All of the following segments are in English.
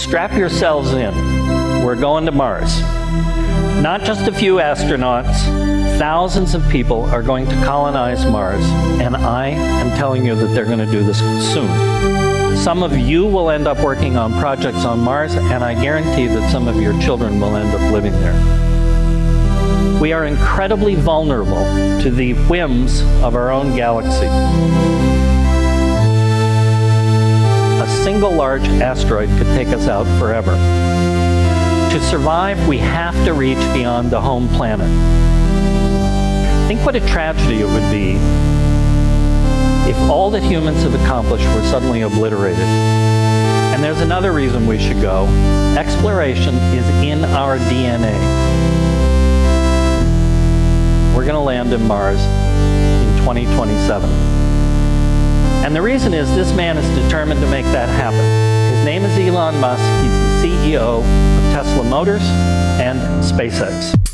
Strap yourselves in. We're going to Mars. Not just a few astronauts, thousands of people are going to colonize Mars, and I am telling you that they're going to do this soon. Some of you will end up working on projects on Mars, and I guarantee that some of your children will end up living there. We are incredibly vulnerable to the whims of our own galaxy. Single large asteroid could take us out forever. To survive, we have to reach beyond the home planet. Think what a tragedy it would be if all that humans have accomplished were suddenly obliterated. And there's another reason we should go. Exploration is in our DNA. We're going to land in Mars in 2027. And the reason is this man is determined to make that happen. His name is Elon Musk. He's the CEO of Tesla Motors and SpaceX.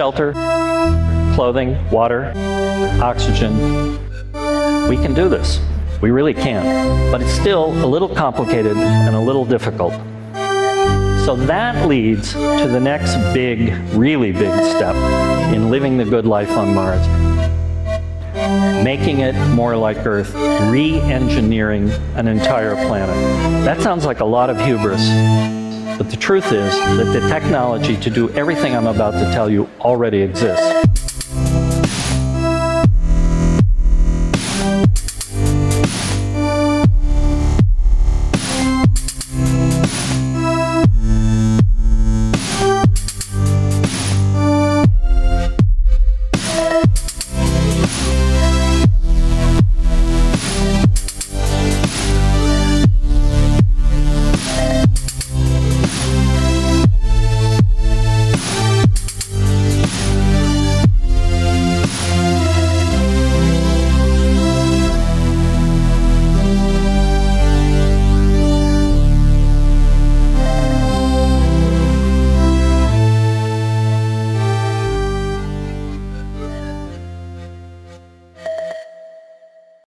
Shelter, clothing, water, oxygen. We can do this. We really can. But it's still a little complicated and a little difficult. So that leads to the next big, really big step in living the good life on Mars. Making it more like Earth, re engineering an entire planet. That sounds like a lot of hubris, but the truth is that the technology to do everything I'm about to tell you already exists.